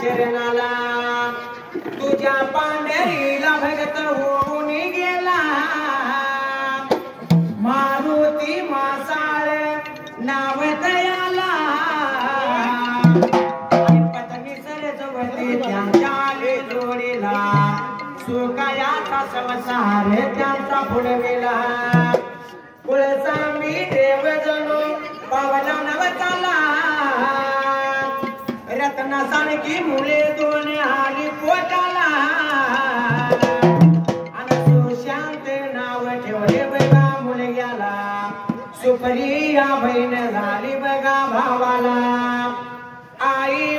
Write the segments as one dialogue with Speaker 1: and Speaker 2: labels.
Speaker 1: चरणाला. तुझ्या पांढरीला भगत होऊन गेला. शाले जोडीला. सुकायाचा संसार त्यांचा फुलविला कुळचा मी देव जणू पावला नवताला रत्ना सारखी मुले दोन आली पोटाला. आणि सुशांत नाव ठेवले बघा मुलग्याला. सुप्रिया बहीण झाली बघा भावाला. आई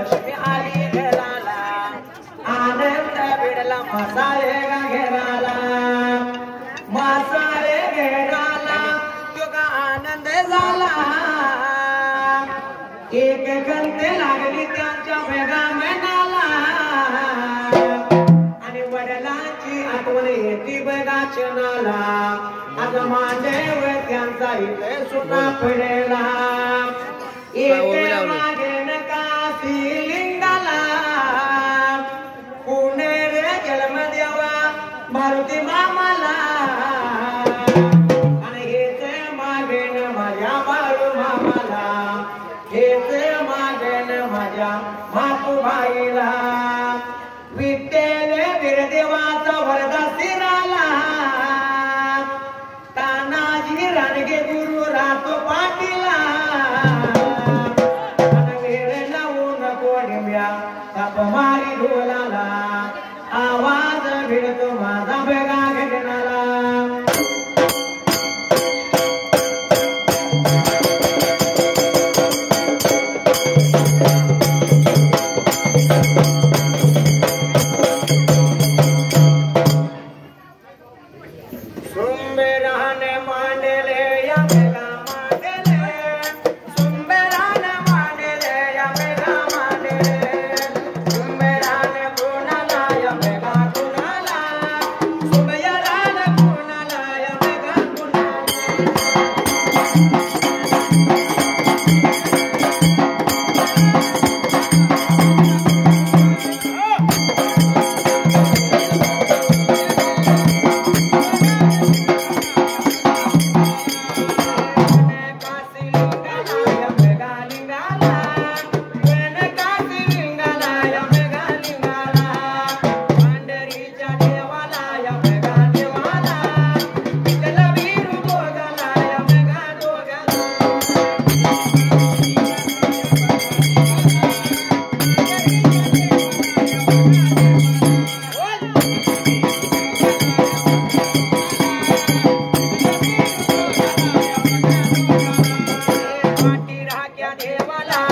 Speaker 1: लक्ष्मी आली घराला आनंद भिडला मसाले गा घेराला. मसाले घेराला तुका आनंद झाला. एक घंटे लागली त्यांच्या वेगा मनाला आणि वडिलांची आठवण येते बघा क्षणाला. आज मांडेव त्यांचा इथे सुना पडेला एक हेच मागेन माझ्या मातू बाईला वीरदेवाचा वरदा सिराला. तानाजी रणगे गुरु रातो पाटीला. आणि लावून कोणिम्या ताप मारी ढोलाला. आवाज भिडतो माझा बेगा गगनाला ದೇವಲಾ